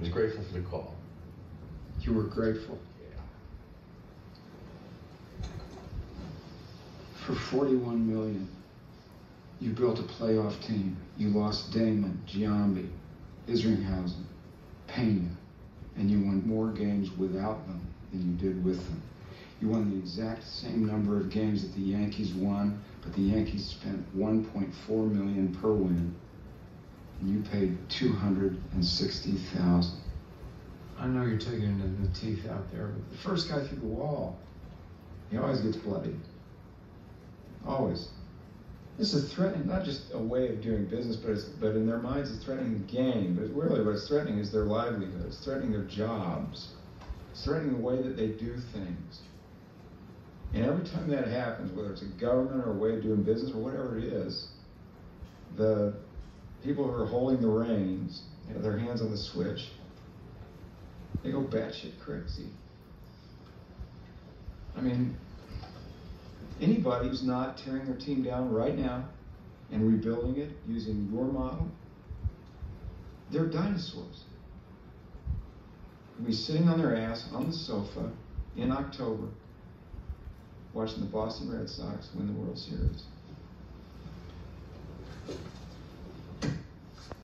was grateful for the call. You were grateful. Yeah. For 41 million, you built a playoff team. You lost Damon, Giambi, Isringhausen, Pena, and you won more games without them than you did with them. You won the exact same number of games that the Yankees won, but the Yankees spent 1.4 million per win, you paid 260,000. I know you're taking it in the teeth out there, but the first guy through the wall, he always gets bloodied. Always. This is threatening not just a way of doing business, but it's, but in their minds it's threatening the game. But really, what it's threatening is their livelihood. It's threatening their jobs. It's threatening the way that they do things. And every time that happens, whether it's a government or a way of doing business or whatever it is, the people who are holding the reins, you know, their hands on the switch, they go batshit crazy. I mean, anybody who's not tearing their team down right now and rebuilding it using your model, they're dinosaurs. They'll be sitting on their ass on the sofa in October watching the Boston Red Sox win the World Series.